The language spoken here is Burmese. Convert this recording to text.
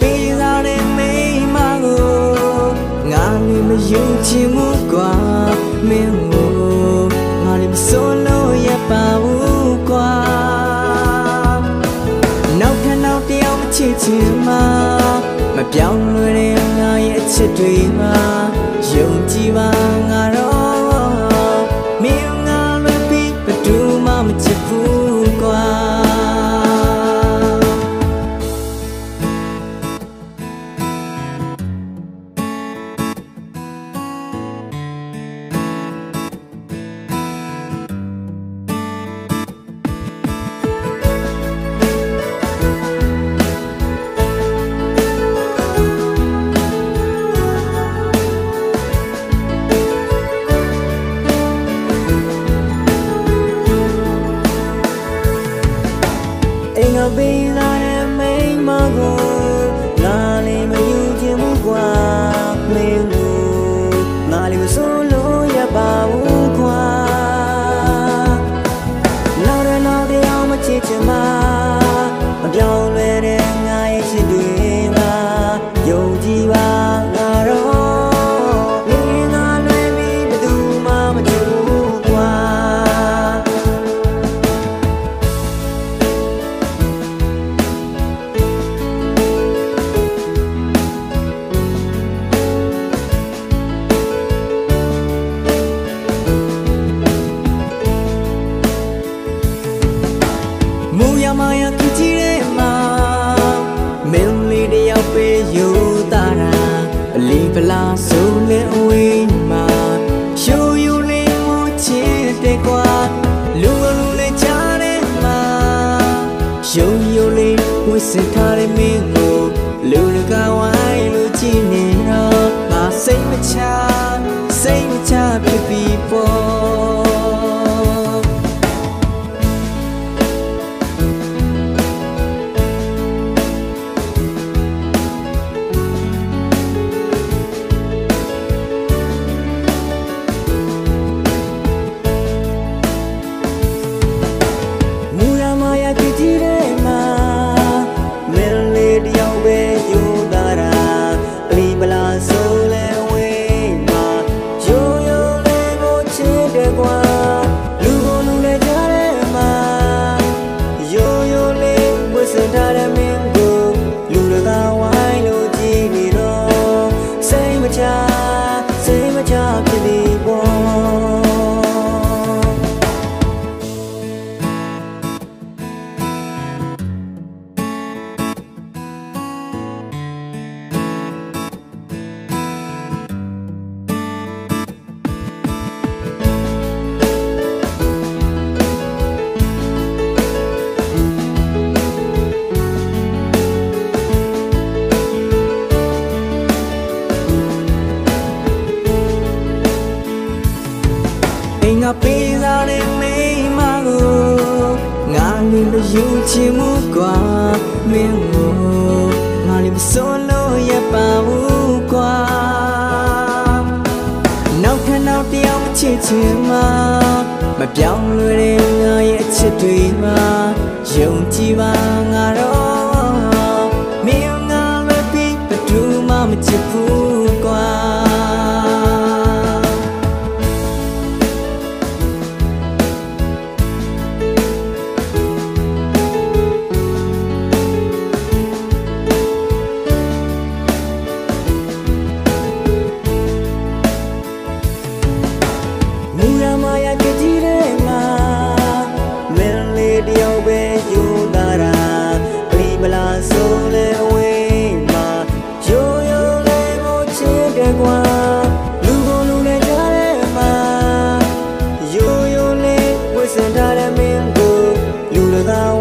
ပေးလာတဲ့မိမကိုငါလည်းမယုံချင်ဘူးကွာမင်းကိုငါလည်းမစိုးလို့ရပါဘူးကွာနောက်ထပ်နောက်တယောက်မချစ်ချင်မှာမပြောင်းလဲတဲ့ငါရဲ့အချစ်တွေမှာ ရမရခကြည့်တဲ့မှာမင်းလေးတယောက်ပဲယူတာတာပလီပလာဆိုလဲအဝေးမှာရှိုးယူလေးမချစ်တဲ့ကွာလူကလူလေးချားတဲ့မှာရှုံယူလေးဝစ်စထားတဲ့မင်းကိုလူကဝိုင်းလို့ကြည့်နေတော့ငါစိတ်မချ ယူချင်ဘူးကွာမင်းကိုငါလည်းမစွန့်လို့ရပါဘူးကွာနောက်ထပ်နောက်တယောက်မချစ်ချင်မှမပြောင်းလဲတဲ့ငါရဲ့အချစ်တွေမှာယုံကြည်ပါငါတော့ without